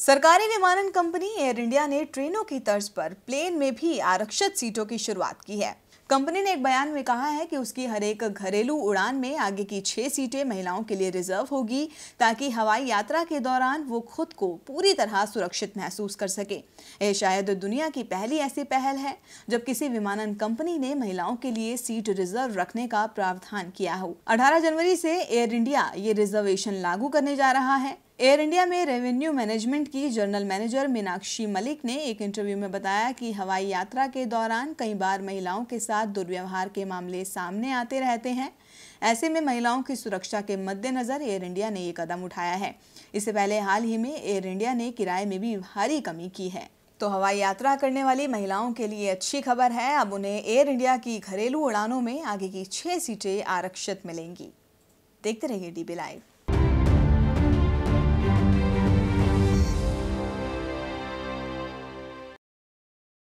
सरकारी विमानन company air India ने ट्रेनों की तर्ज पर प्लेन में भी आरक्षित सीटों की शुरुआत की है। कंपनी ने एक बयान में कहा है कि उसकी हर एक घरेलू उड़ान में आगे की छह सीटें महिलाओं के लिए रिज़र्व होगी ताकि हवाई यात्रा के दौरान वो खुद को पूरी तरह सुरक्षित महसूस कर सके। यह शायद दुनिया की पहली ऐसी पहल है, जब किसी विमानन कंपनी ने महिलाओं के लिए सीट रिज़र्व रखने का प्रावधान किया हो। 18 जनवरी से एयर इंडिया ये रिजर्वेशन लागू करने जा रहा है। एयर इंडिया में रेवेन्यू मैनेजमेंट की जनरल मैनेजर मीनाक्षी मलिक ने एक इंटरव्यू में बताया कि हवाई यात्रा के दौरान कई बार महिलाओं के साथ दुर्व्यवहार के मामले सामने आते रहते हैं। ऐसे में महिलाओं की सुरक्षा के मद्देनजर एयर इंडिया ने ये कदम उठाया है। इससे पहले हाल ही में एयर इंडिया ने किराए में भी भारी कमी की है। तो हवाई यात्रा करने वाली महिलाओं के लिए अच्छी खबर है। अब उन्हें एयर इंडिया की घरेलू उड़ानों में आगे की छह सीटें आरक्षित मिलेंगी। देखते रहिए डीबी लाइव।